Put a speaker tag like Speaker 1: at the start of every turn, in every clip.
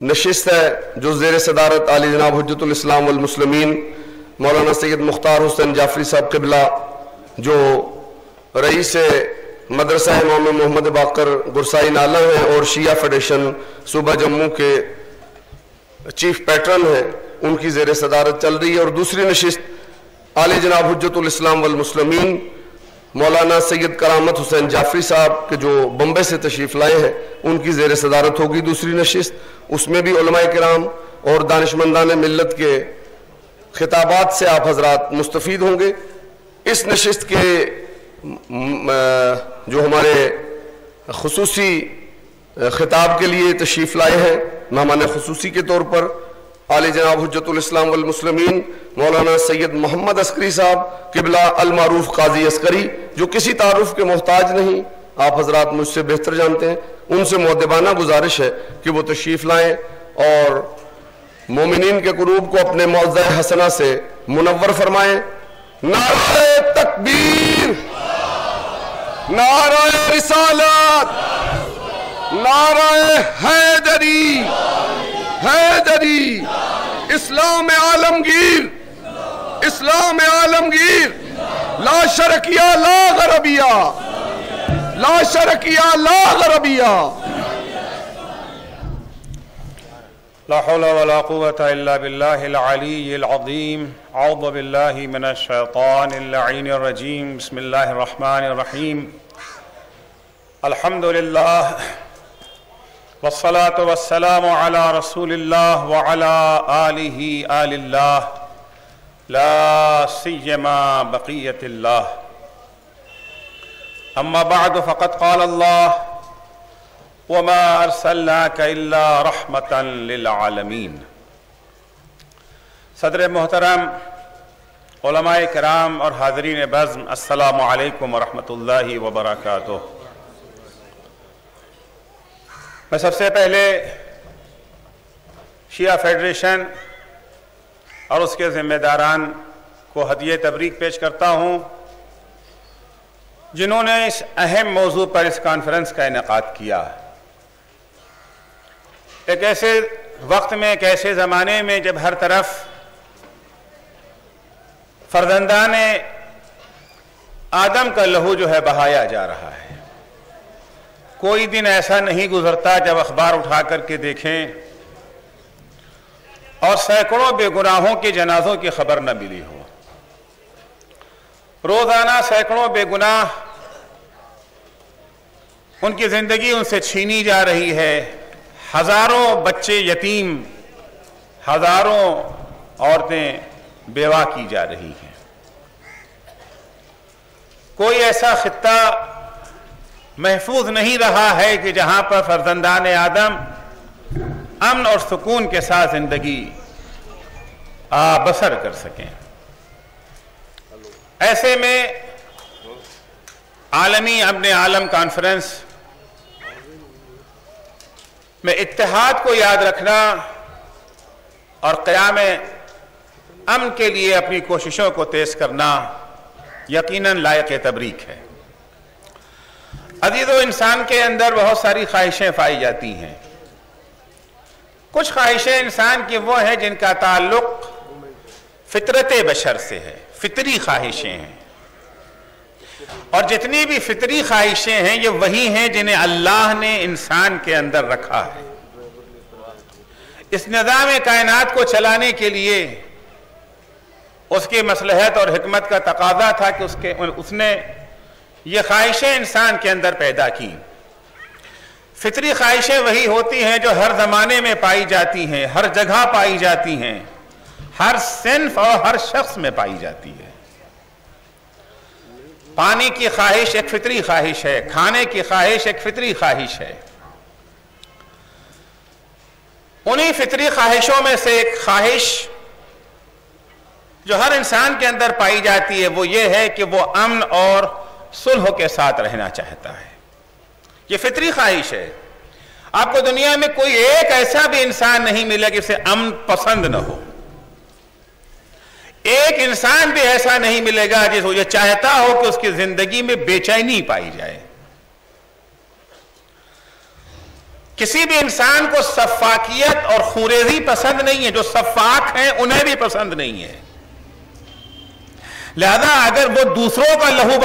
Speaker 1: نشست ہے، جو زیر صدارت علی جناب حجت الاسلام والمسلمین، مولانا سید مختار حسین جعفری صاحب قبلہ، جو رئیس مدرسہ امام محمد باقر گرسائی نالہ ہیں اور شیعہ فیڈریشن صوبہ جموں کے چیف پیٹرن ہیں ان کی زیر صدارت چل رہی ہے۔ اور دوسری نشست علی جناب حجت الاسلام والمسلمین مولانا سید کرامت حسین جعفری صاحب کے جو بمبے سے تشریف لائے ہیں، ان کی زیر صدارت ہوگی دوسری نشست۔ اس میں بھی علماء کرام اور دانشمندان ملت کے خطابات سے آپ حضرات مستفید ہوں گے۔ اس نشست کے جو ہمارے خصوصی خطاب کے لیے تشریف لائے ہیں، مہمان خصوصی کے طور پر عالی جناب حجت الاسلام والمسلمین، مولانا سید محمد عسکری صاحب، قبلہ المعروف قاضی عسکری، جو کسی تعارف کے محتاج نہیں، آپ حضرات مجھ سے بہتر جانتے ہیں، ان سے معدبانہ گزارش ہے کہ وہ تشریف لائیں اور مومنین کے قروب کو اپنے معزہ حسنہ سے منور فرمائیں۔ نعرہ تکبیر، نعرہ رسالت، نعرہ حیدری۔ حیدری اسلام عالمگیر اسلام عالمگیر، لا شرکیہ لا غربیہ، لا شرکیہ لا غربیہ۔
Speaker 2: لا حول ولا قوة إلا بالله العلي العظيم. أعوذ بالله من الشيطان اللعين الرجيم. بسم الله الرحمن الرحيم. الحمد لله والصلاة والسلام على رسول الله وعلى آله آل الله. لا سيما بقية الله. أما بعد، فقد قال الله وما أرسلناك إلا رحمة للعالمين. صدر محترم، علماء کرام اور حاضرین بزم، السلام علیکم ورحمۃ اللہ وبرکاتہ. میں سب سے پہلے شیعہ فیڈریشن اور اس کے ذمہ داران کو ہدیہ تبریک پیش کرتا ہوں، جنہوں نے اس اہم موضوع پر اس کانفرنس کا انعقاد کیا۔ ایک ایسے وقت میں، ایک ایسے زمانے میں جب ہر طرف فرزندان آدم کا لہو جو ہے، بہایا جا رہا ہے۔ کوئی دن ایسا نہیں گزرتا جب اخبار اٹھا کر کے دیکھیں اور سینکڑوں بے گناہوں کے جنازوں کی خبر نہ ملی ہو۔ روزانہ سینکڑوں بے گناہ ان کی زندگی ان سے چھینی جا رہی ہے۔ ہزاروں بچے یتیم، ہزاروں عورتیں بیوہ کی جا رہی ہیں۔ کوئی ایسا خطہ محفوظ نہیں رہا ہے کہ جہاں پر فرزندان آدم امن اور سکون کے ساتھ زندگی بسر کر سکیں۔ ایسے میں عالمی ابن عالم کانفرنس میں اتحاد کو یاد رکھنا اور قیام امن کے لیے اپنی کوششوں کو تیز کرنا یقیناً لائق تبریک ہے۔ عزیز و انسان کے اندر بہت ساری خواہشیں پائی جاتی ہیں۔ کچھ خواہشیں انسان کی وہ ہیں جن کا تعلق فطرت بشر سے ہے، فطری خواہشیں ہیں۔ اور جتنی بھی فطری خواہشیں ہیں، یہ وہی ہیں جنہیں اللہ نے انسان کے اندر رکھا ہے۔ اس نظام کائنات کو چلانے کے لیے اس کی مسلحت اور حکمت کا تقاضا تھا کہ اس کے، اس نے یہ خواہشیں انسان کے اندر پیدا کی فطری خواہشیں وہی ہوتی ہیں جو ہر زمانے میں پائی جاتی ہیں، ہر جگہ پائی جاتی ہیں، ہر صنف اور ہر شخص میں پائی جاتی ہے۔ پانی کی خواہش ایک فطری خواہش ہے، کھانے کی خواہش ایک فطری خواہش ہے۔ انہی فطری خواہشوں میں سے ایک خواہش جو ہر انسان کے اندر پائی جاتی ہے، وہ یہ ہے کہ وہ امن اور صلح کے ساتھ رہنا چاہتا ہے۔ یہ فطری خواہش ہے۔ آپ کو دنیا میں کوئی ایک ایسا بھی انسان نہیں ملے کہ اسے امن پسند نہ ہو۔ ایک انسان بھی ایسا نہیں ملے گا جس کو یہ چاہتا ہو کہ اس کی زندگی میں بے چینی پائی جائے۔ کسی بھی انسان کو صفاقیت اور خوریزی پسند نہیں ہے۔ جو صفاق ہیں، انہیں بھی پسند نہیں ہے۔ لہذا اگر وہ دوسروں کا لہو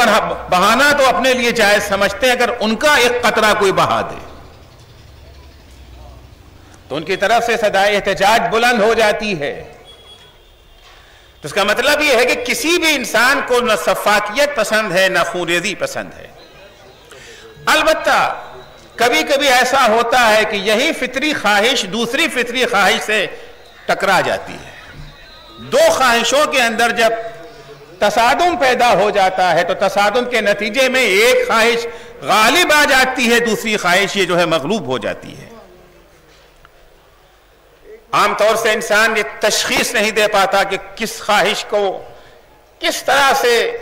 Speaker 2: بہانا تو اپنے لیے جائز سمجھتے ہیں، اگر ان کا ایک قطرہ کوئی بہا دے۔ تو ان کی طرف سے صدائے احتجاج بلند ہو جاتی ہے۔ تو اس کا مطلب یہ ہے کہ کسی بھی انسان کو نہ صفاقیت پسند ہے، نہ خوریزی پسند ہے۔ البتہ کبھی کبھی ایسا ہوتا ہے کہ یہی فطری خواہش دوسری فطری خواہش سے ٹکرا جاتی ہے۔ دو خواہشوں کے اندر جب تصادم پیدا ہو جاتا ہے تو تصادم کے نتیجے میں ایک خواہش غالب آ جاتی ہے، دوسری خواہش یہ جو ہے مغلوب ہو جاتی ہے۔ عام طور سے انسان یہ تشخیص نہیں دے پاتا کہ کس خواہش کو کس طرح سے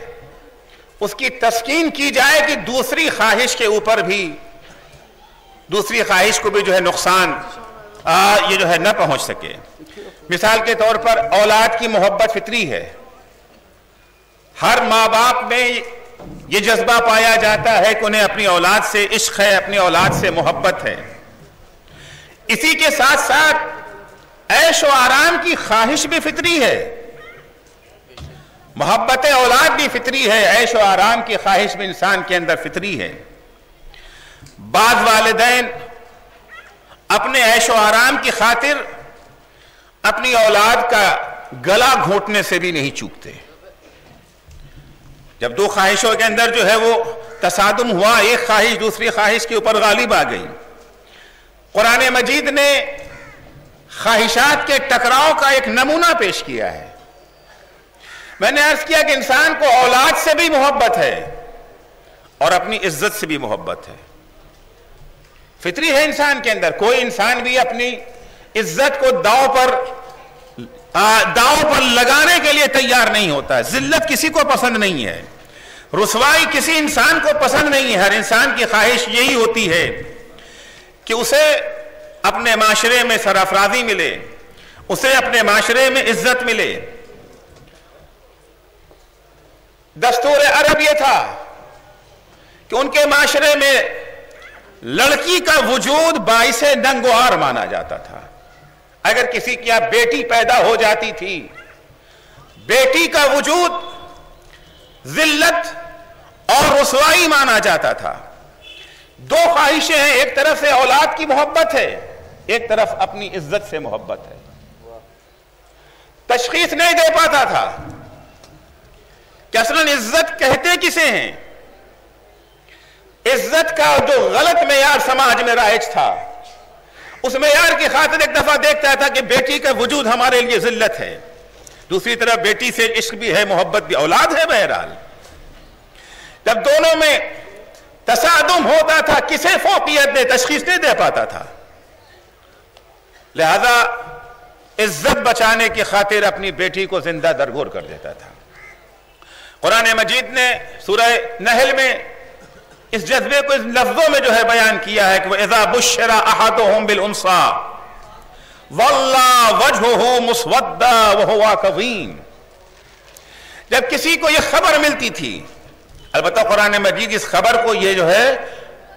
Speaker 2: اس کی تسکین کی جائے کہ دوسری خواہش کے اوپر بھی، دوسری خواہش کو بھی جو ہے نقصان یہ جو ہے نہ پہنچ سکے۔ مثال کے طور پر اولاد کی محبت فطری ہے۔ ہر ماں باپ میں یہ جذبہ پایا جاتا ہے کہ انہیں اپنی اولاد سے عشق ہے، اپنی اولاد سے محبت ہے۔ اسی کے ساتھ ساتھ عیش و آرام کی خواہش بھی فطری ہے۔ محبت اولاد بھی فطری ہے، عیش و آرام کی خواہش بھی انسان کے اندر فطری ہے۔ بعض والدین اپنے عیش و آرام کی خاطر اپنی اولاد کا گلا گھونٹنے سے بھی نہیں چوکتے۔ جب دو خواہشوں کے اندر جو ہے وہ تصادم ہوا، ایک خواہش دوسری خواہش کے اوپر غالب آ گئی۔ قرآن مجید نے خواہشات کے ٹکراؤ کا ایک نمونہ پیش کیا ہے۔ میں نے عرض کیا کہ انسان کو اولاد سے بھی محبت ہے اور اپنی عزت سے بھی محبت ہے۔ فطری ہے انسان کے اندر، کوئی انسان بھی اپنی عزت کو داؤ پر داؤ پر لگانے کے لیے تیار نہیں ہوتا ہے۔ ذلت کسی کو پسند نہیں ہے۔ رسوائی کسی انسان کو پسند نہیں ہے۔ ہر انسان کی خواہش یہی ہوتی ہے کہ اسے اپنے معاشرے میں سرافرازی ملے، اسے اپنے معاشرے میں عزت ملے۔ دستور عرب یہ تھا کہ ان کے معاشرے میں لڑکی کا وجود باعث ننگوار مانا جاتا تھا۔ اگر کسی کی بیٹی پیدا ہو جاتی تھی، بیٹی کا وجود ذلت اور رسوائی مانا جاتا تھا۔ دو خواہشیں ہیں، ایک طرف سے اولاد کی محبت ہے، ایک طرف اپنی عزت سے محبت ہے۔ تشخیص نہیں دے پاتا تھا کہ اصلا عزت کہتے کسے ہیں۔ عزت کا جو غلط معیار سماج میں رائج تھا اس معیار کی خاطر ایک دفعہ دیکھتا تھا کہ بیٹی کا وجود ہمارے لیے ذلت ہے۔ دوسری طرف بیٹی سے عشق بھی ہے، محبت بھی، اولاد ہے بہرحال۔ جب دونوں میں تصادم ہوتا تھا، کسے فوقیت دے تشخیص نہیں دے پاتا تھا۔ لہذا عزت بچانے کی خاطر اپنی بیٹی کو زندہ درگور کر دیتا تھا۔ قرآن مجید نے سورہ نحل میں اس جذبے کو اس لفظوں میں جو ہے بیان کیا ہے کہ وَإِذَا بُشِّرَ أَحَدُهُمْ بِالْأُنْصَى وَاللَّا وَجْهُهُ مُسْوَدَّا وَهُوَا كَظِيمٌ جب کسی کو یہ خبر ملتی تھی، البتہ قرآن مجید اس خبر کو یہ جو ہے،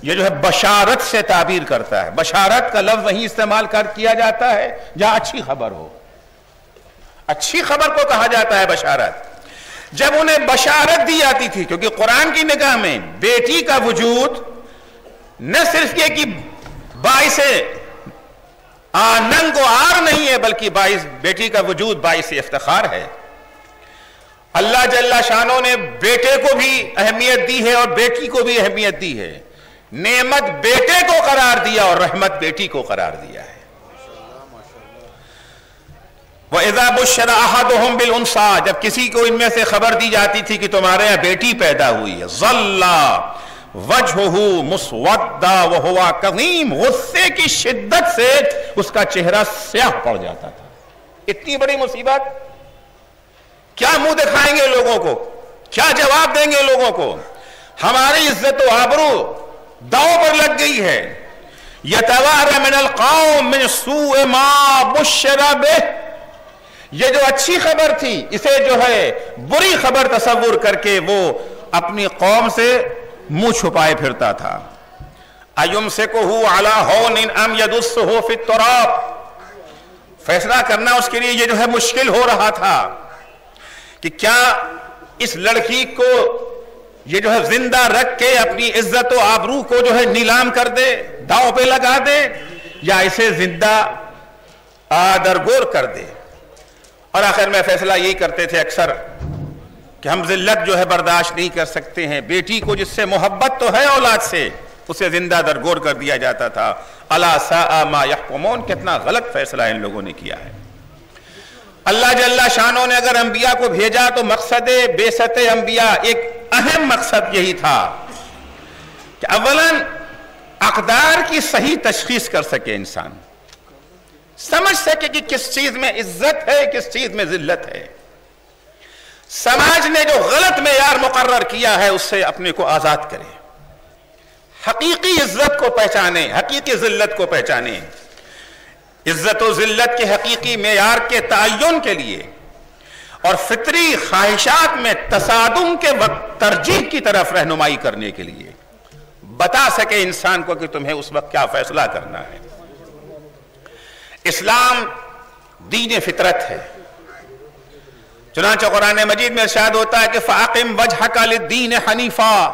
Speaker 2: یہ جو ہے بشارت سے تعبیر کرتا ہے۔ بشارت کا لفظ وہیں استعمال کر کیا جاتا ہے، جہاں اچھی خبر ہو۔ اچھی خبر کو کہا جاتا ہے بشارت۔ جب انہیں بشارت دی جاتی تھی، کیونکہ قرآن کی نگاہ میں بیٹی کا وجود نہ صرف یہ کہ باعث ننگ و آر نہیں ہے، بلکہ باعث بیٹی کا وجود باعث افتخار ہے۔ اللہ جل شانوں نے بیٹے کو بھی اہمیت دی ہے اور بیٹی کو بھی اہمیت دی ہے۔ نعمت بیٹے کو قرار دیا اور رحمت بیٹی کو قرار دیا ہے وَإِذَا بُشَّرَ أَحَدُهُمْ بِالْأُنْصَى جب کسی کو ان میں سے خبر دی جاتی تھی کہ تمہارے یہاں بیٹی پیدا ہوئی ہے ظَلَّا وَجْهُهُ مُسْوَدَّا وَهُوَا قَغِيم غصے کی شدت سے اس کا چہرہ سیاہ پڑ جاتا تھا۔ اتنی بڑی مصیبت۔ کیا منہ دکھائیں گے لوگوں کو؟ کیا جواب دیں گے لوگوں کو؟ ہماری عزت و عبرو داؤ پر لگ گئی ہے۔ يَتَوَارَ مِنَ الْقَوْمِ مِنْ سُوءِ مَا بُشِّرَ بِهِ۔ یہ جو اچھی خبر تھی، اسے جو ہے بری خبر تصور کر کے وہ اپنی قوم سے منہ چھپائے پھرتا تھا۔ ایم سے کو ہو اعلیٰ ہو ام یدس ہو فیصلہ کرنا اس کے لیے یہ جو ہے مشکل ہو رہا تھا کہ کیا اس لڑکی کو یہ جو ہے زندہ رکھ کے اپنی عزت و آبرو کو جو ہے نیلام کر دے، داؤ پہ لگا دے، یا اسے زندہ آدرگور کر دے۔ اور آخر میں فیصلہ یہی کرتے تھے اکثر کہ ہم ذلت جو ہے برداشت نہیں کر سکتے ہیں۔ بیٹی کو جس سے محبت تو ہے اولاد سے، اسے زندہ درگور کر دیا جاتا تھا۔ اللہ سا ما یحکمون کتنا غلط فیصلہ ان لوگوں نے کیا ہے۔ اللہ جل شانوں نے اگر انبیاء کو بھیجا تو مقصد بے ست انبیاء ایک اہم مقصد یہی تھا کہ اولا اقدار کی صحیح تشخیص کر سکے انسان۔ سمجھ سکے کہ جی کس چیز میں عزت ہے، کس چیز میں ذلت ہے۔ سماج نے جو غلط معیار مقرر کیا ہے، اس سے اپنے کو آزاد کرے حقیقی عزت کو پہچانے حقیقی ذلت کو پہچانے عزت و ذلت کے حقیقی معیار کے تعین کے لیے۔ اور فطری خواہشات میں تصادم کے وقت ترجیح کی طرف رہنمائی کرنے کے لیے۔ بتا سکے انسان کو کہ تمہیں اس وقت کیا فیصلہ کرنا ہے۔ اسلام دین فطرت ہے۔ چنانچہ قرآن مجید میں ارشاد ہوتا ہے کہ فاقم وجہک للدین حنیفہ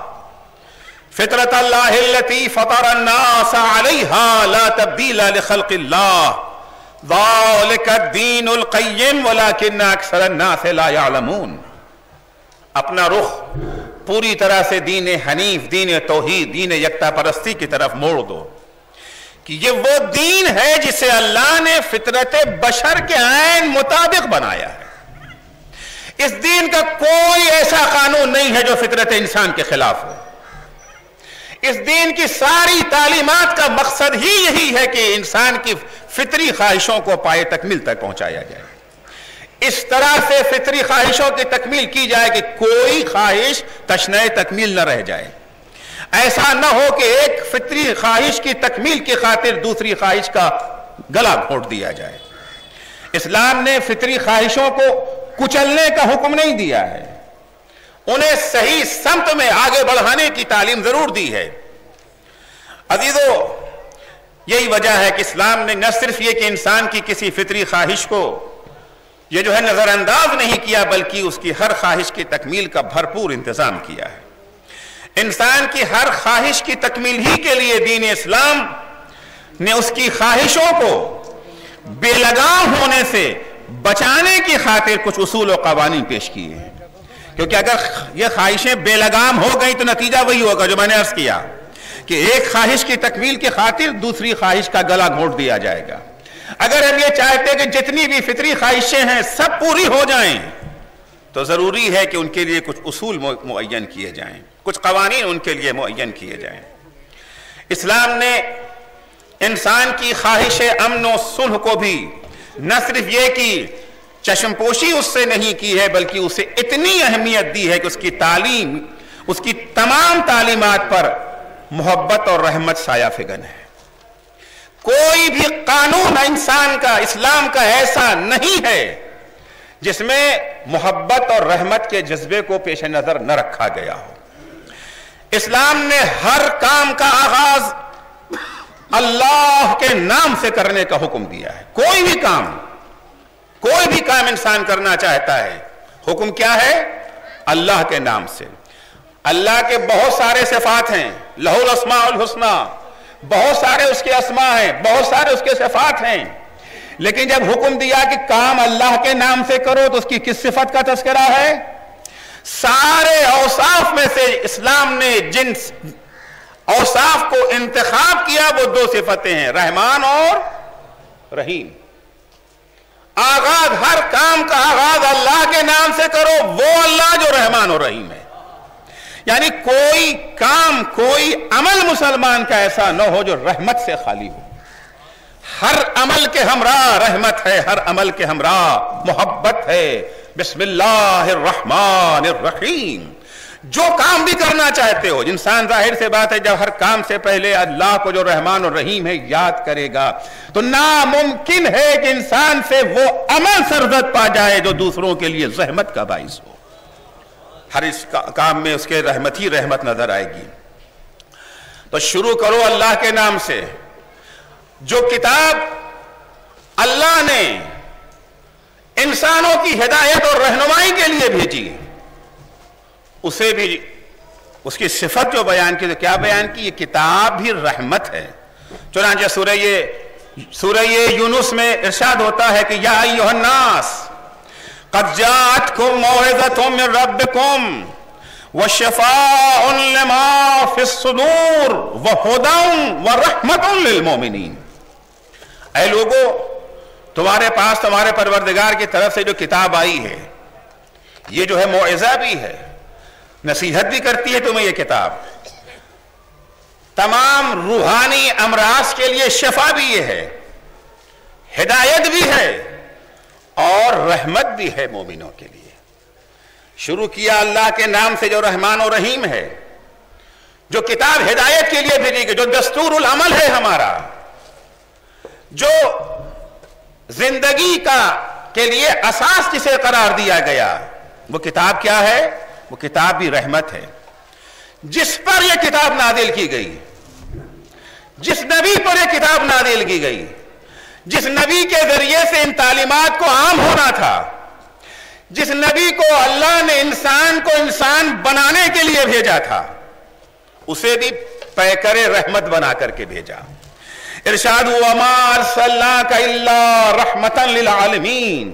Speaker 2: فطرت اللہ اللتی فطر الناس علیہا لا تبدیل لخلق اللہ۔ ذالک الدین القیم ولیکن اکثر الناس لا یعلمون۔ اپنا رخ پوری طرح سے دین حنیف، دین توحید، دین یکتا پرستی کی طرف موڑ دو۔ کہ یہ وہ دین ہے جسے اللہ نے فطرت بشر کے عین مطابق بنایا ہے۔ اس دین کا کوئی ایسا قانون نہیں ہے جو فطرت انسان کے خلاف ہو۔ اس دین کی ساری تعلیمات کا مقصد ہی یہی ہے کہ انسان کی فطری خواہشوں کو پائے تکمیل تک پہنچایا جائے۔ اس طرح سے فطری خواہشوں کی تکمیل کی جائے کہ کوئی خواہش تشنہ تکمیل نہ رہ جائے۔ ایسا نہ ہو کہ ایک فطری خواہش کی تکمیل کی خاطر دوسری خواہش کا گلا گھوٹ دیا جائے۔ اسلام نے فطری خواہشوں کو کچلنے کا حکم نہیں دیا ہے۔ انہیں صحیح سمت میں آگے بڑھانے کی تعلیم ضرور دی ہے۔ عزیزو، یہی وجہ ہے کہ اسلام نے نہ صرف یہ کہ انسان کی کسی فطری خواہش کو یہ جو ہے نظر انداز نہیں کیا، بلکہ اس کی ہر خواہش کی تکمیل کا بھرپور انتظام کیا ہے۔ انسان کی ہر خواہش کی تکمیل ہی کے لیے دین اسلام نے اس کی خواہشوں کو بے لگام ہونے سے بچانے کی خاطر کچھ اصول و قوانین پیش کیے ہیں۔ کیونکہ اگر یہ خواہشیں بے لگام ہو گئی تو نتیجہ وہی ہوگا جو میں نے عرض کیا کہ ایک خواہش کی تکمیل کی خاطر دوسری خواہش کا گلا گھونٹ دیا جائے گا۔ اگر ہم یہ چاہتے کہ جتنی بھی فطری خواہشیں ہیں سب پوری ہو جائیں تو ضروری ہے کہ ان کے لیے کچھ اصول معین کیے جائیں۔ کچھ قوانین ان کے لیے معین کیے جائیں۔ اسلام نے انسان کی خواہش امن و صلح کو بھی نہ صرف یہ کہ چشم پوشی اس سے نہیں کی ہے، بلکہ اسے اتنی اہمیت دی ہے کہ اس کی تعلیم، اس کی تمام تعلیمات پر محبت اور رحمت سایہ فگن ہے۔ کوئی بھی قانون انسان کا، اسلام کا ایسا نہیں ہے جس میں محبت اور رحمت کے جذبے کو پیش نظر نہ رکھا گیا ہو۔ اسلام نے ہر کام کا آغاز اللہ کے نام سے کرنے کا حکم دیا ہے۔ کوئی بھی کام، کوئی بھی کام انسان کرنا چاہتا ہے، حکم کیا ہے؟ اللہ کے نام سے۔ اللہ کے بہت سارے صفات ہیں۔ لہو الاسماء الحسنہ بہت سارے اس کے اسماء ہیں، بہت سارے اس کے صفات ہیں۔ لیکن جب حکم دیا کہ کام اللہ کے نام سے کرو تو اس کی کس صفت کا تذکرہ ہے؟ سارے اوصاف میں سے اسلام نے جن اوصاف کو انتخاب کیا، وہ دو صفتیں ہیں، رحمان اور رحیم۔ آغاز، ہر کام کا آغاز اللہ کے نام سے کرو، وہ اللہ جو رحمان اور رحیم ہے۔ یعنی کوئی کام، کوئی عمل مسلمان کا ایسا نہ ہو جو رحمت سے خالی ہو۔ ہر عمل کے ہمراہ رحمت ہے، ہر عمل کے ہمراہ محبت ہے۔ بسم اللہ الرحمن الرحیم۔ جو کام بھی کرنا چاہتے ہو، انسان ظاہر سے بات ہے، جب ہر کام سے پہلے اللہ کو جو رحمان اور رحیم ہے، یاد کرے گا۔ تو ناممکن ہے کہ انسان سے وہ عمل سرزد پا جائے جو دوسروں کے لیے زحمت کا باعث ہو۔ ہر اس کام میں اس کے رحمت ہی رحمت نظر آئے گی۔ تو شروع کرو اللہ کے نام سے۔ جو کتاب اللہ نے انسانوں کی ہدایت اور رہنمائی کے لیے بھیجی اسے بھی اس کی صفت جو بیان کی تو کیا بیان کی؟ یہ کتاب بھی رحمت ہے۔ چنانچہ سورہ سورہ یونس میں ارشاد ہوتا ہے کہ یا ایوہ الناس، قد جاتکم موعظتم من ربکم وشفاء لما فی الصدور وہدن ورحمت للمومنین اے لوگو تمہارے پاس تمہارے پروردگار کی طرف سے جو کتاب آئی ہے، یہ جو ہے معزہ بھی ہے۔ نصیحت بھی کرتی ہے تمہیں یہ کتاب۔ تمام روحانی امراض کے لیے شفا بھی یہ ہے۔ ہدایت بھی ہے۔ اور رحمت بھی ہے مومنوں کے لیے۔ شروع کیا اللہ کے نام سے جو رحمان و رحیم ہے۔ جو کتاب ہدایت کے لیے بھیجی گئی، جو دستور العمل ہے ہمارا۔ جو زندگی کا کے لیے اساس جسے قرار دیا گیا، وہ کتاب کیا ہے؟ وہ کتاب بھی رحمت ہے۔ جس پر یہ کتاب نادل کی گئی، جس نبی پر یہ کتاب نادل کی گئی، جس نبی کے ذریعے سے ان تعلیمات کو عام ہونا تھا، جس نبی کو اللہ نے انسان کو انسان بنانے کے لیے بھیجا تھا، اسے بھی پیکر رحمت بنا کر کے بھیجا۔ ارشاد وما صلاح الا رحمتا للعالمین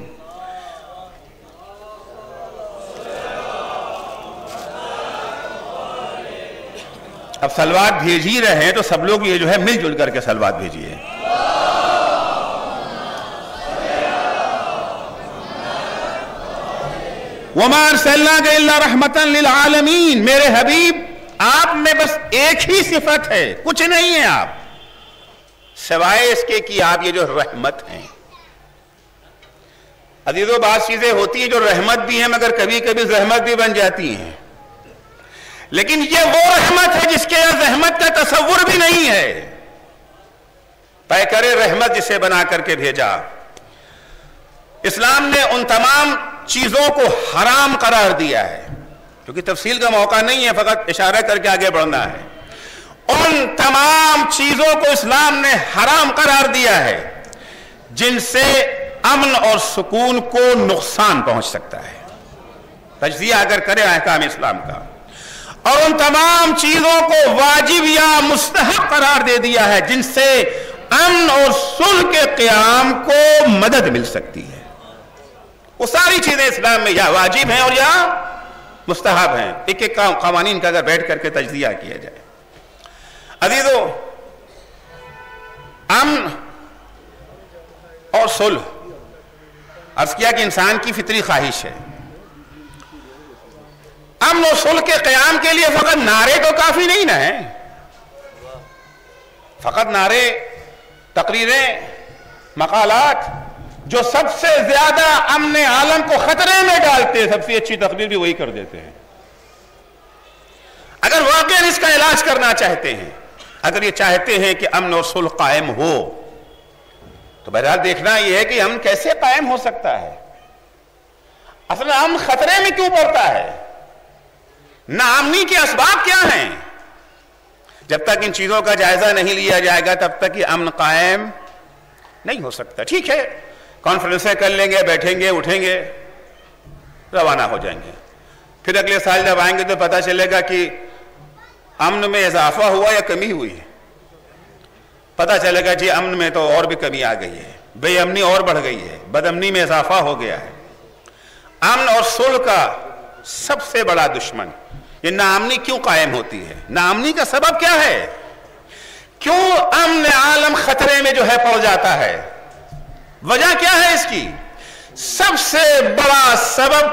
Speaker 2: اب سلوات بھیج ہی رہے ہیں تو سب لوگ یہ جو ہے مل جل کر کے سلوات بھیجیے۔ ومار صلاح اللہ رحمتا للعالمین میرے حبیب، آپ میں بس ایک ہی صفت ہے، کچھ نہیں ہے آپ۔ سوائے اس کے کہ آپ یہ جو رحمت ہیں۔ عزیزو، بعض چیزیں ہوتی ہیں جو رحمت بھی ہیں، مگر کبھی کبھی زحمت بھی بن جاتی ہیں۔ لیکن یہ وہ رحمت ہے جس کے رحمت کا تصور بھی نہیں ہے۔ پیکر رحمت جسے بنا کر کے بھیجا۔ اسلام نے ان تمام چیزوں کو حرام قرار دیا ہے۔ کیونکہ تفصیل کا موقع نہیں ہے، فقط اشارہ کر کے آگے بڑھنا ہے۔ ان تمام چیزوں کو اسلام نے حرام قرار دیا ہے، جن سے امن اور سکون کو نقصان پہنچ سکتا ہے۔ تجزیہ اگر کرے احکام اسلام کا۔ اور ان تمام چیزوں کو واجب یا مستحق قرار دے دیا ہے، جن سے امن اور سل کے قیام کو مدد مل سکتی ہے۔ وہ ساری چیزیں اسلام میں یا واجب ہیں اور یا مستحب ہیں۔ ایک ایک قوانین کا اگر بیٹھ کر کے تجزیہ کیا جائے۔ عزیزو امن اور صلح عرض کیا کہ انسان کی فطری خواہش ہے امن و صلح کے قیام کے لیے فقط نعرے تو کافی نہیں نا ہے فقط نعرے تقریریں مقالات جو سب سے زیادہ امن عالم کو خطرے میں ڈالتے سب سے اچھی تقریر بھی وہی کر دیتے ہیں اگر واقعا اس کا علاج کرنا چاہتے ہیں اگر یہ چاہتے ہیں کہ امن اور صلح قائم ہو، تو بہرحال دیکھنا یہ ہے کہ امن کیسے قائم ہو سکتا ہے؟ اصل امن خطرے میں کیوں پڑتا ہے؟ نامنی کے اسباب کیا ہیں؟ جب تک ان چیزوں کا جائزہ نہیں لیا جائے گا، تب تک یہ امن قائم نہیں ہو سکتا۔ ٹھیک ہے، کانفرنسیں کر لیں گے، بیٹھیں گے، اٹھیں گے، روانہ ہو جائیں گے۔ پھر اگلے سال جب آئیں گے تو پتا چلے گا کہ امن میں اضافہ ہوا یا کمی ہوئی؟ ہے پتا چلے گا جی امن میں تو اور بھی کمی آ گئی ہے۔ بے امنی اور بڑھ گئی ہے۔ بد امنی میں اضافہ ہو گیا ہے۔ امن اور صلح کا سب سے بڑا دشمن، یہ نامنی کیوں قائم ہوتی ہے؟ نامنی کا سبب کیا ہے؟ کیوں امن عالم خطرے میں جو ہے پڑ جاتا ہے؟ وجہ کیا ہے اس کی؟ سب سے بڑا سبب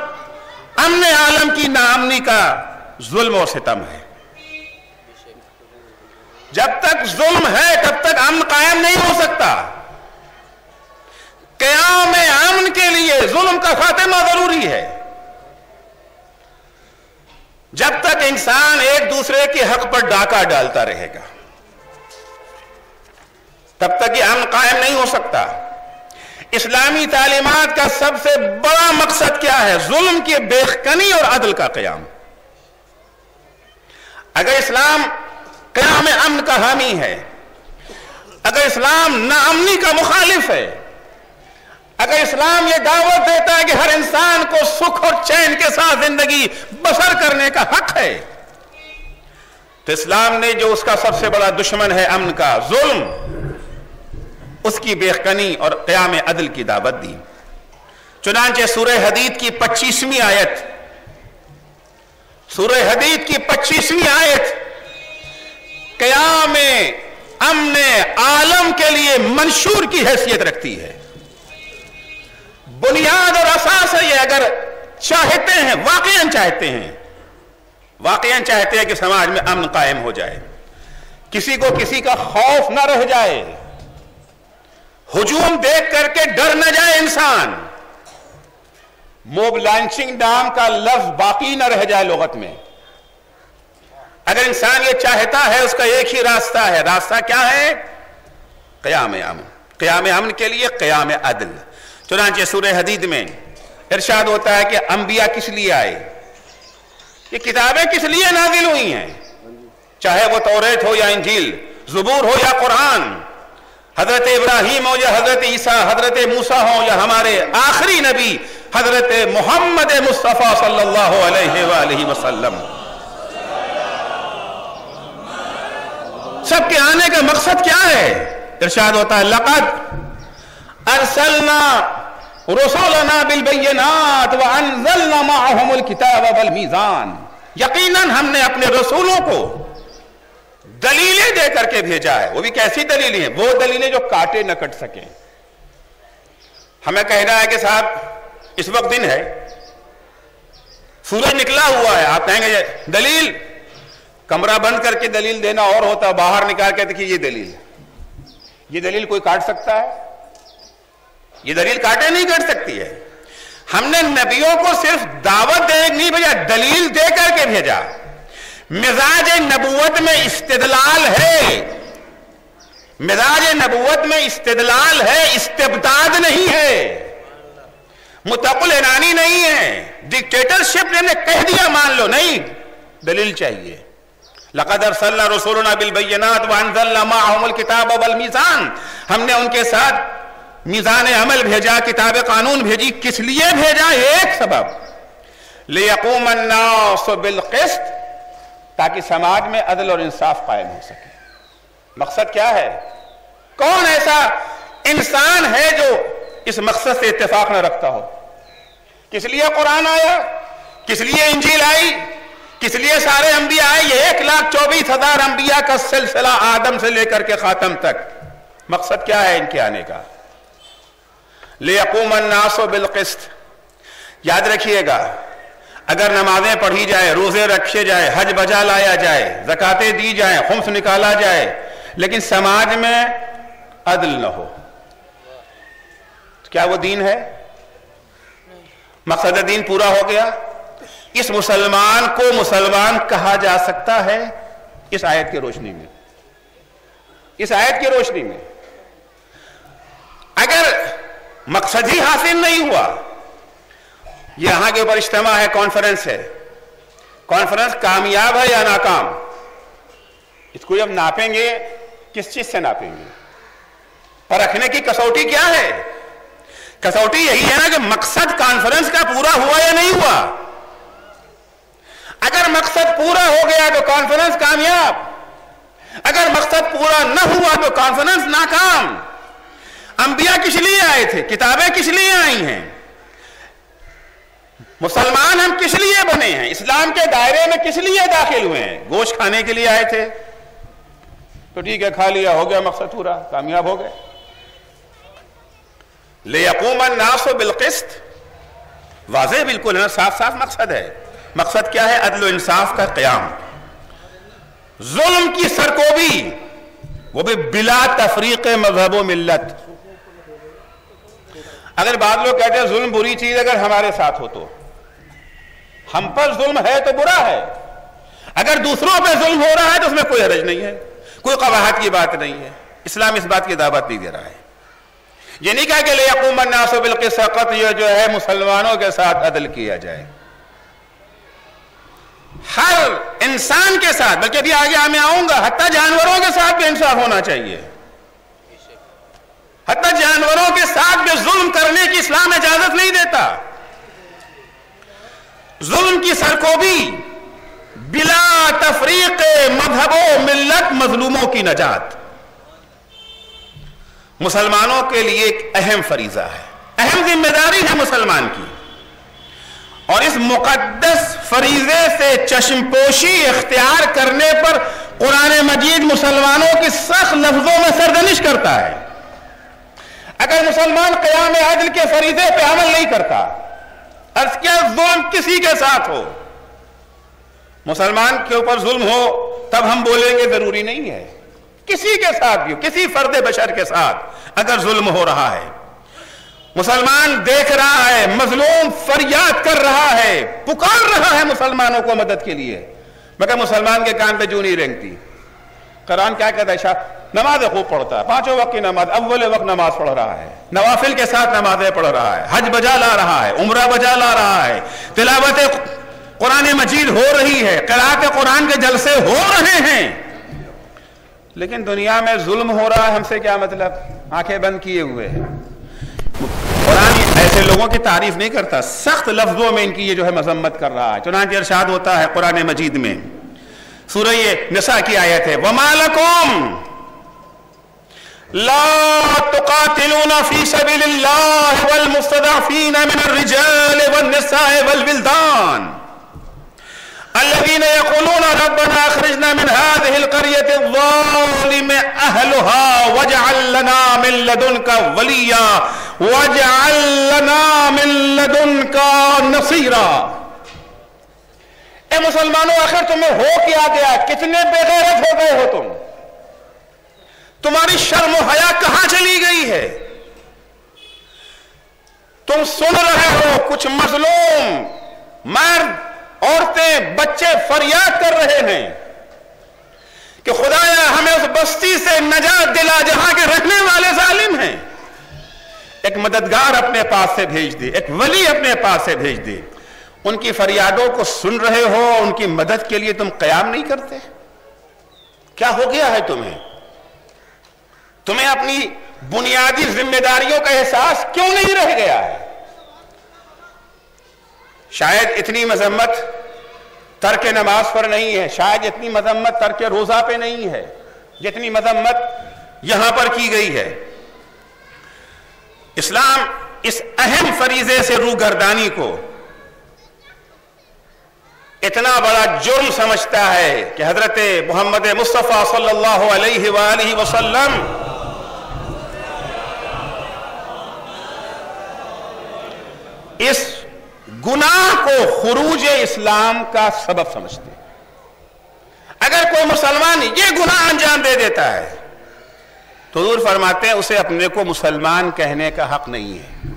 Speaker 2: امن عالم کی نامنی کا ظلم و ستم ہے۔ جب تک ظلم ہے، تب تک امن قائم نہیں ہو سکتا۔ قیام امن کے لیے ظلم کا خاتمہ ضروری ہے۔ جب تک انسان ایک دوسرے کے حق پر ڈاکہ ڈالتا رہے گا، تب تک یہ امن قائم نہیں ہو سکتا۔ اسلامی تعلیمات کا سب سے بڑا مقصد کیا ہے؟ ظلم کی بےخنی اور عدل کا قیام۔ اگر اسلام قیام امن کا حامی ہے۔ اگر اسلام نا امنی کا مخالف ہے، اگر اسلام یہ دعوت دیتا ہے کہ ہر انسان کو سکھ اور چین کے ساتھ زندگی بسر کرنے کا حق ہے، تو اسلام نے جو اس کا سب سے بڑا دشمن ہے امن کا ظلم، اس کی بےخنی اور قیام عدل کی دعوت دی۔ چنانچہ سورہ حدید کی پچیسویں آیت، سورہ حدید کی پچیسویں آیت قیام امن عالم کے لیے منشور کی حیثیت رکھتی ہے۔ بنیاد اور اساس ہے یہ اگر چاہتے ہیں، واقعا چاہتے ہیں۔ واقعا چاہتے ہیں کہ سماج میں امن قائم ہو جائے۔ کسی کو کسی کا خوف نہ رہ جائے۔ ہجوم دیکھ کر کے ڈر نہ جائے انسان۔ موب لانچنگ نام کا لفظ باقی نہ رہ جائے لغت میں۔ اگر انسان یہ چاہتا ہے، اس کا ایک ہی راستہ ہے۔ راستہ کیا ہے؟ قیام امن۔ قیام امن کے لیے قیام عدل۔ چنانچہ سورہ حدید میں ارشاد ہوتا ہے کہ انبیاء کس لیے آئے؟ یہ کتابیں کس لیے نازل ہوئی ہیں؟ چاہے وہ توریت ہو یا انجیل، زبور ہو یا قرآن، حضرت ابراہیم ہو یا حضرت عیسیٰ، حضرت موسیٰ ہو یا ہمارے آخری نبی، حضرت محمد مصطفیٰ صلی اللہ علیہ وآلہ وسلم۔ سب کے آنے کا مقصد کیا ہے؟ ارشاد ہوتا ہے، لقد ارسلنا رسولنا بالبینات وانزلنا معهم الكتاب والمیزان۔ یقیناً ہم نے اپنے رسولوں کو دلیلیں دے کر کے بھیجا ہے۔ وہ بھی کیسی دلیلیں ہیں؟ وہ دلیلیں جو کاٹے نہ کٹ سکیں۔ ہمیں کہہ رہا ہے کہ صاحب، اس وقت دن ہے۔ سورج نکلا ہوا ہے، آپ کہیں گے دلیل کمرہ بند کر کے دلیل دینا اور ہوتا باہر نکال کے دیکھیے، یہ دلیل یہ دلیل کوئی کاٹ سکتا ہے؟ یہ دلیل کاٹے نہیں کر سکتی ہے۔ ہم نے نبیوں کو صرف دعوت دے، نہیں بھیجا دلیل دے کر کے بھیجا۔ مزاج نبوت میں استدلال ہے۔ مزاج نبوت میں استدلال ہے، استبداد نہیں ہے۔ متقل عنانی نہیں ہے۔ ڈکٹیٹرشپ نے کہہ دیا، مان لو، نہیں، دلیل چاہیے۔ لقد ارسلنا رسولنا بالبینات وانزلنا معهم الكتاب والمیزان ہم نے ان کے ساتھ میزان عمل بھیجا، کتاب قانون بھیجی۔ کس لیے بھیجا؟ ایک سبب۔ لیقوم الناس بالقسط، تاکہ سماج میں عدل اور انصاف قائم ہو سکے۔ مقصد کیا ہے؟ کون ایسا انسان ہے جو اس مقصد سے اتفاق نہ رکھتا ہو؟ کس لیے قرآن آیا؟ کس لیے انجیل آئی؟ کس لیے سارے انبیاء آئے؟ یہ ایک لاکھ چوبیس ہزار انبیاء کا سلسلہ آدم سے لے کر کے خاتم تک۔ مقصد کیا ہے ان کے آنے کا؟ لِيَقُومَ النَّاسُ بِالْقِسْطِ۔ یاد رکھیے گا، اگر نمازیں پڑھی جائے، روزے رکھے جائے، حج بجا لایا جائے، زکاتیں دی جائیں، خمس نکالا جائے، لیکن سماج میں عدل نہ ہو کیا وہ دین ہے؟ مقصد دین پورا ہو گیا؟ اس مسلمان کو مسلمان کہا جا سکتا ہے اس آیت کی روشنی میں۔ اس آیت کی روشنی میں۔ اگر مقصد ہی حاصل نہیں ہوا، یہاں کے اوپر اجتماع ہے کانفرنس ہے۔ کانفرنس کامیاب ہے یا ناکام؟ اس کو جب ناپیں گے، کس چیز سے ناپیں گے؟ پرکھنے کی کسوٹی کیا ہے؟ کسوٹی یہی ہے نا کہ مقصد کانفرنس کا پورا ہوا یا نہیں ہوا۔ اگر مقصد پورا ہو گیا تو کانفرنس کامیاب. اگر مقصد پورا نہ ہوا تو کانفرنس ناکام. انبیاء کس لیے آئے تھے؟ کتابیں کس لیے آئی ہیں؟ مسلمان ہم کس لیے بنے ہیں؟ اسلام کے دائرے میں کس لیے داخل ہوئے ہیں؟ گوشت کھانے کے لیے آئے تھے. تو ٹھیک ہے، کھا لیا، ہو گیا مقصد پورا، کامیاب ہو گئے. لِيَقُومَ النَّاسُ بِالْقِسْطِ. واضح بالکل ہے، صاف صاف مقصد ہے. مقصد کیا ہے؟ عدل و انصاف کا قیام۔ ظلم کی سرکوبی وہ بھی بلا تفریق مذہب و ملت۔ اگر بعض لوگ کہتے ہیں ظلم بری چیز اگر ہمارے ساتھ ہو تو۔ ہم پر ظلم ہے تو برا ہے۔ اگر دوسروں پہ ظلم ہو رہا ہے تو اس میں کوئی حرج نہیں ہے۔ کوئی قواہت کی بات نہیں ہے۔ اسلام اس بات کی دعوت نہیں دے رہا ہے۔ یہ نہیں کہا کہ لِيَقُومَ النَّاسُ بِالْقِسْطِ، بالکل، کے
Speaker 1: یہ جو ہے مسلمانوں کے ساتھ عدل کیا جائے۔
Speaker 2: ہر انسان کے ساتھ، بلکہ ابھی آگے میں آؤں گا، حتیٰ جانوروں کے ساتھ بھی انصاف ہونا چاہیے۔ حتیٰ جانوروں کے ساتھ بھی ظلم کرنے کی اسلام اجازت نہیں دیتا۔ ظلم کی سرکوبی بلا تفریق مذہب و ملت مظلوموں کی نجات۔ مسلمانوں کے لیے ایک اہم فریضہ ہے۔ اہم ذمہ داری ہے مسلمان کی۔ اور اس مقدس فریضے سے چشم پوشی اختیار کرنے پر قرآن مجید مسلمانوں کی سخت لفظوں میں سردنش کرتا ہے۔ اگر مسلمان قیام عدل کے فریضے پہ عمل نہیں کرتا، عرض کیا ظلم کسی کے ساتھ ہو؟ مسلمان کے اوپر ظلم ہو تب ہم بولیں گے ضروری نہیں ہے۔ کسی کے ساتھ بھی ہو، کسی فرد بشر کے ساتھ اگر ظلم ہو رہا ہے۔ مسلمان دیکھ رہا ہے، مظلوم فریاد کر رہا ہے، پکار رہا ہے مسلمانوں کو مدد کے لیے۔ مگر مسلمان کے کان پہ جو نہیں رینگتی۔ قرآن کیا کہتا ہے؟ شاہ، نماز خوب پڑھتا ہے۔ پانچوں وقت کی نماز، اول وقت نماز پڑھ رہا ہے۔ نوافل کے ساتھ نمازیں پڑھ رہا ہے۔ حج بجا لا رہا ہے، عمرہ بجا لا رہا ہے۔ تلاوت قرآن مجید ہو رہی ہے قرآت قرآن کے جلسے ہو رہے ہیں۔ لیکن دنیا میں ظلم ہو رہا ہے، ہم سے کیا مطلب؟ آنکھیں بند کیے ہوئے ہیں۔ قرآن ایسے لوگوں کی تعریف نہیں کرتا، سخت لفظوں میں ان کی یہ جو ہے مذمت کر رہا ہے۔ چنانچہ ارشاد ہوتا ہے قرآن مجید میں۔ سورہ نساء کی آیت ہے، وَمَا لَكُمْ لَا تُقَاتِلُونَ فِي سَبِلِ اللَّهِ والمستضعفين مِنَ الرِّجَالِ وَالنِّسَاءِ وَالْوِلْدَانِ الذين يقولون ربنا اخرجنا من هذه القرية الظالم اهلها واجعل لنا من لدنك وليا، واجعل لنا من لدنك نصيرا۔ اے مسلمانوں، آخر تمہیں ہو کیا گیا؟ کتنے بے غیرت ہو گئے ہو تم؟ تمہاری شرم و حیا کہاں چلی گئی ہے؟ تم سن رہے ہو، کچھ مظلوم، مرد عورتیں بچے فریاد کر رہے ہیں کہ خدایا ہمیں اس بستی سے نجات دلا جہاں کے رہنے والے ظالم ہیں۔ ایک مددگار اپنے پاس سے بھیج دے، ایک ولی اپنے پاس سے بھیج دے۔ ان کی فریادوں کو سن رہے ہو، ان کی مدد کے لیے تم قیام نہیں کرتے۔ کیا ہو گیا ہے تمہیں؟ تمہیں اپنی بنیادی ذمہ داریوں کا احساس کیوں نہیں رہ گیا ہے؟ شاید اتنی مذمت ترک نماز پر نہیں ہے، شاید اتنی مذمت ترک روزہ پہ نہیں ہے جتنی مذمت یہاں پر کی گئی ہے۔ اسلام اس اہم فریضے سے روح گردانی کو اتنا بڑا جرم سمجھتا ہے کہ حضرت محمد مصطفیٰ صلی اللہ علیہ وآلہ وسلم اس گناہ کو خروج اسلام کا سبب سمجھتے ہیں۔ اگر کوئی مسلمان یہ گناہ انجام دے دیتا ہے، تو دور فرماتے ہیں اسے اپنے کو مسلمان کہنے کا حق نہیں ہے۔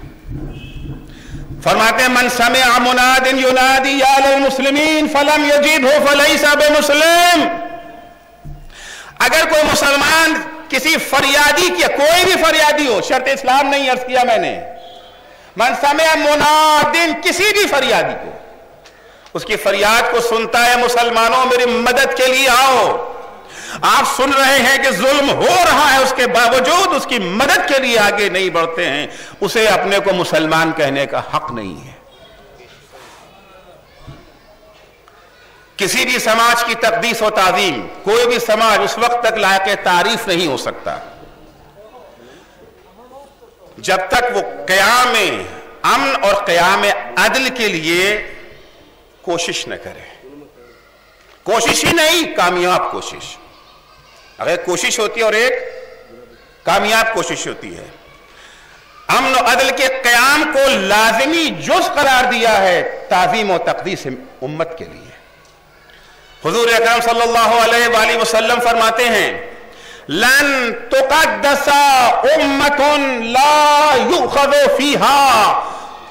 Speaker 2: فرماتے ہیں، من سمع مناد ینادی یا للمسلمین فلم یجیبہ فلیس بمسلم اگر کوئی مسلمان کسی فریادی کیا کوئی بھی فریادی ہو، شرط اسلام نہیں عرض کیا میں نے۔ من سمع منادن کسی بھی فریادی کو، اس کی فریاد کو سنتا ہے مسلمانوں، میری مدد کے لیے آؤ۔ آپ سن رہے ہیں کہ ظلم ہو رہا ہے، اس کے باوجود اس کی مدد کے لیے آگے نہیں بڑھتے ہیں۔ اسے اپنے کو مسلمان کہنے کا حق نہیں ہے۔ کسی بھی سماج کی تقدیس و تعظیم، کوئی بھی سماج اس وقت تک لائق تعریف نہیں ہو سکتا۔ جب تک وہ قیام امن اور قیام عدل کے لیے کوشش نہ کرے۔ کوشش ہی نہیں، کامیاب کوشش۔ اگر کوشش ہوتی ہے اور ایک کامیاب کوشش ہوتی ہے۔ امن و عدل کے قیام کو لازمی جز قرار دیا ہے تعظیم و تقدیس امت کے لیے۔ حضور اکرم صلی اللہ علیہ وآلہ وسلم فرماتے ہیں لن تقدس امت لا يؤخذ فيها.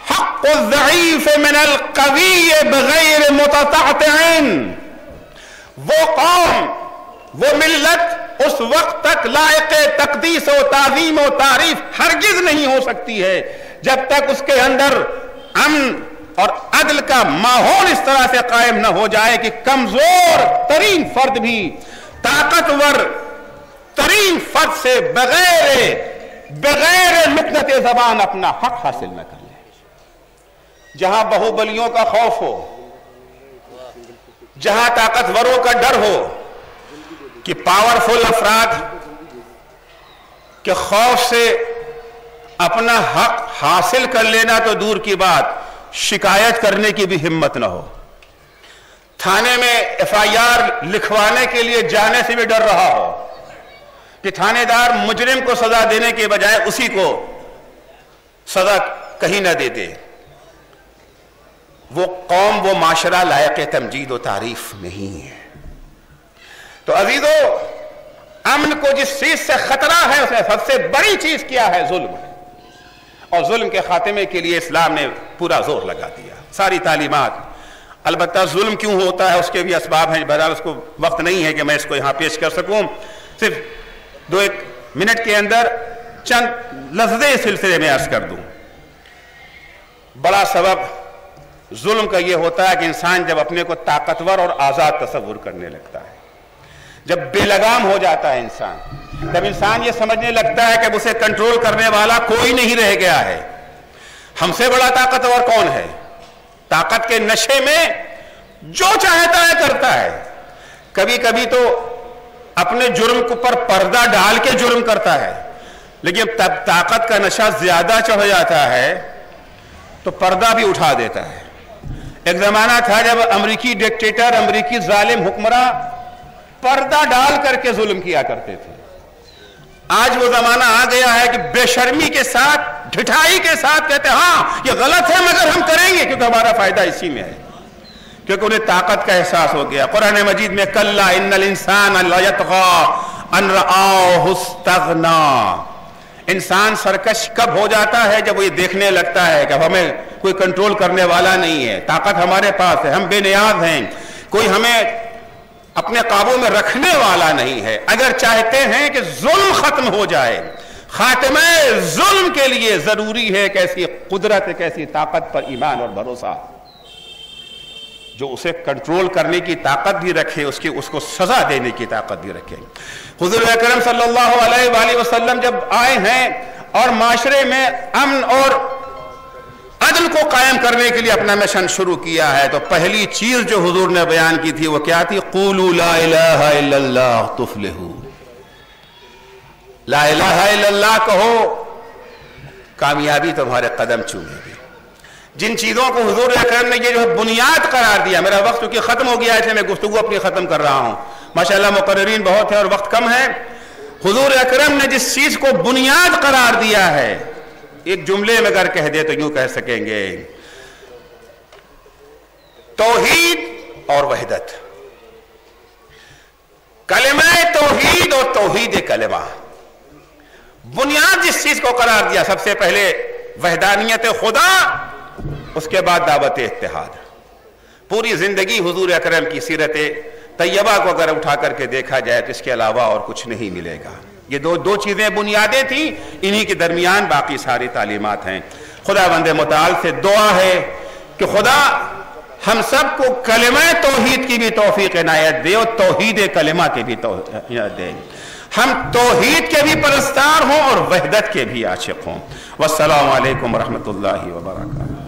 Speaker 2: حق الضعیف من القوی بغیر متطعتعن وہ قوم، وہ ملت، اس وقت تک لائق تقدیس و تعظیم و تعریف ہرگز نہیں ہو سکتی ہے، جب تک اس کے اندر امن اور عدل کا ماحول اس طرح سے قائم نہ ہو جائے کہ کمزور ترین فرد بھی طاقتور ترین فرد سے بغیر بغیر لکنت زبان اپنا حق حاصل نہ کر لے۔ جہاں بہو بلیوں کا خوف ہو، جہاں طاقتوروں کا ڈر ہو کہ پاورفل افراد کے خوف سے اپنا حق حاصل کر لینا تو دور کی بات، شکایت کرنے کی بھی ہمت نہ ہو۔ تھانے میں ایف آئی آر لکھوانے کے لیے جانے سے بھی ڈر رہا ہو۔ کہ تھانے دار مجرم کو سزا دینے کے بجائے اسی کو سزا کہیں نہ دے دے وہ قوم، وہ معاشرہ لائق تمجید و تعریف نہیں ہے۔ تو عزیزو، امن کو جس چیز سے خطرہ ہے، اس نے سب سے بڑی چیز کیا ہے، ظلم اور ظلم کے خاتمے کے لیے اسلام نے پورا زور لگا دیا۔ ساری تعلیمات، البتہ ظلم کیوں ہوتا ہے؟ اس کے بھی اسباب ہیں۔ بہرحال اس کو وقت نہیں ہے کہ میں اس کو یہاں پیش کر سکوں۔ صرف دو ایک منٹ کے اندر چند لفظے سلسلے میں عرض کر دوں۔ بڑا سبب ظلم کا یہ ہوتا ہے کہ انسان جب اپنے کو طاقتور اور آزاد تصور کرنے لگتا ہے، جب بے لگام ہو جاتا ہے انسان جب انسان یہ سمجھنے لگتا ہے کہ اسے کنٹرول کرنے والا کوئی نہیں رہ گیا ہے۔ ہم سے بڑا طاقتور کون ہے؟ طاقت کے نشے میں جو چاہتا ہے کرتا ہے۔ کبھی کبھی تو اپنے جرم پر پردہ ڈال کے جرم کرتا ہے۔ لیکن تب طاقت کا نشہ زیادہ چڑھ جاتا ہے تو پردہ بھی اٹھا دیتا ہے۔ ایک زمانہ تھا جب امریکی ڈکٹیٹر، امریکی ظالم حکمراں پردہ ڈال کر کے ظلم کیا کرتے تھے۔ آج وہ زمانہ آ گیا ہے کہ بے شرمی کے ساتھ، ڈھٹائی کے ساتھ کہتے ہیں ہاں یہ غلط ہے، مگر ہم کریں گے، کیونکہ ہمارا فائدہ اسی میں ہے۔ کیونکہ انہیں طاقت کا احساس ہو گیا۔ قرآن مجید میں کل ان الانسان ان استغنا۔ انسان سرکش کب ہو جاتا ہے جب وہ یہ دیکھنے لگتا ہے کہ ہمیں کوئی کنٹرول کرنے والا نہیں ہے۔ طاقت ہمارے پاس ہے، ہم بے نیاز ہیں۔ کوئی ہمیں اپنے قابو میں رکھنے والا نہیں ہے۔ اگر چاہتے ہیں کہ ظلم ختم ہو جائے، خاتمہ ظلم کے لیے ضروری ہے کہ ایسی قدرت ایک ایسی طاقت پر ایمان اور بھروسہ۔ جو اسے کنٹرول کرنے کی طاقت بھی رکھے، اس کی، اس کو سزا دینے کی طاقت بھی رکھے۔ حضور اکرم صلی اللہ علیہ وآلہ وسلم جب آئے ہیں اور معاشرے میں امن اور عدل کو قائم کرنے کے لیے اپنا مشن شروع کیا ہے، تو پہلی چیز جو حضور نے بیان کی تھی وہ کیا تھی؟ قولوا لا الہ الا اللہ تفلحو۔ لا الہ الا اللہ کہو، کامیابی تمہارے قدم چومے۔ جن چیزوں کو حضور اکرم نے یہ جو بنیاد قرار دیا، میرا وقت کیونکہ ختم ہو گیا ہے میں گفتگو اپنی ختم کر رہا ہوں۔ ماشاءاللہ مقررین بہت ہے اور وقت کم ہے۔ حضور اکرم نے جس چیز کو بنیاد قرار دیا ہے، ایک جملے میں اگر کہہ دے تو یوں کہہ سکیں گے۔ توحید اور وحدت۔ کلمہ توحید اور توحید کلمہ۔ بنیاد جس چیز کو قرار دیا، سب سے پہلے وحدانیت خدا اس کے بعد دعوت اتحاد۔ پوری زندگی حضور اکرم کی سیرت طیبہ کو اگر اٹھا کر کے دیکھا جائے تو اس کے علاوہ اور کچھ نہیں ملے گا۔ یہ دو دو چیزیں بنیادیں تھیں، انہی کے درمیان باقی ساری تعلیمات ہیں۔ خدا بند متعال سے دعا ہے کہ خدا ہم سب کو کلمہ توحید کی بھی توفیق عنایت دے اور توحید کلمہ کی بھی توحید دے۔ ہم توحید کے بھی پرستار ہوں اور وحدت کے بھی عاشق ہوں۔ والسلام علیکم ورحمۃ اللہ وبرکاتہ۔